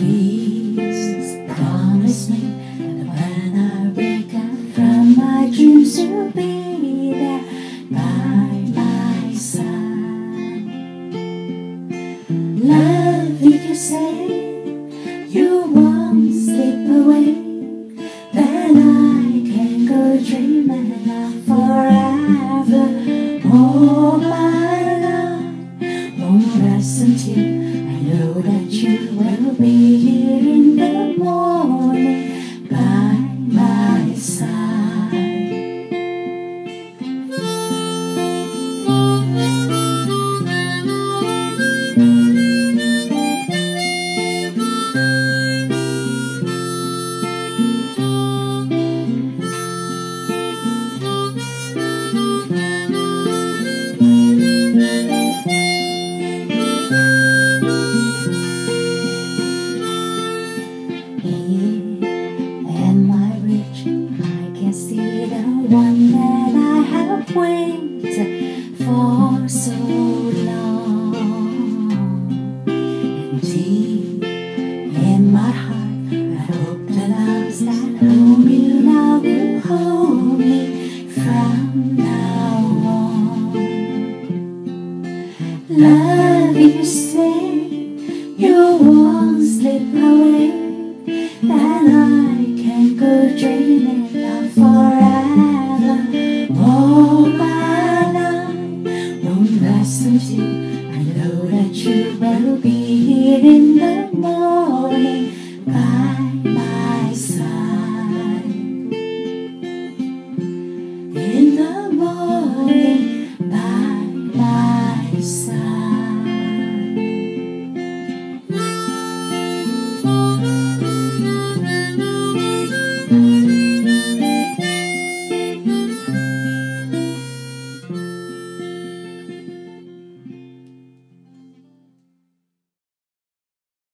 Please promise me that when I wake up from my dreams, you'll be there by my side. Love, if you say you will. being. Am I rich? I can see the one that I have waited for so long. Deep in my heart, I hope the love's that hold me, love will hold me from now on. dreaming.